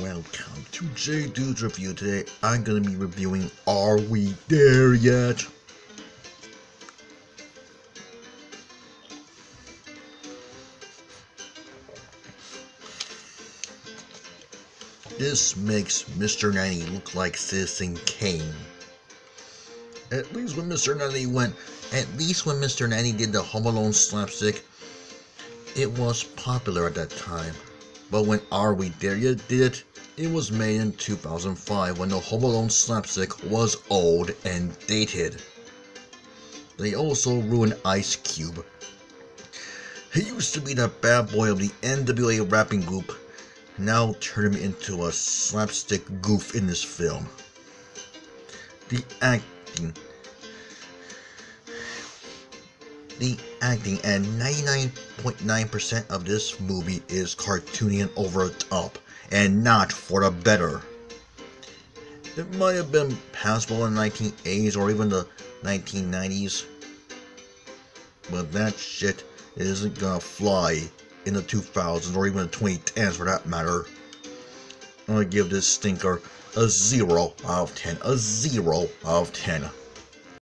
Welcome to J Dude's Review. Today I'm gonna be reviewing Are We There Yet? This makes Mr. Nanny look like Citizen Kane. At least when Mr. Nanny went, at least when Mr. Nanny did the Home Alone slapstick, it was popular at that time. But when Are We There Yet did it, it was made in 2005 when the Home Alone slapstick was old and dated. They also ruined Ice Cube. He used to be the bad boy of the NWA rapping group, now turn him into a slapstick goof in this film. The acting the acting and 99.9% of this movie is cartoony and over the top, and not for the better. It might have been passable in the 1980s or even the 1990s, but that shit isn't gonna fly in the 2000s or even the 2010s for that matter. I'm gonna give this stinker a 0 out of 10. A 0 out of 10.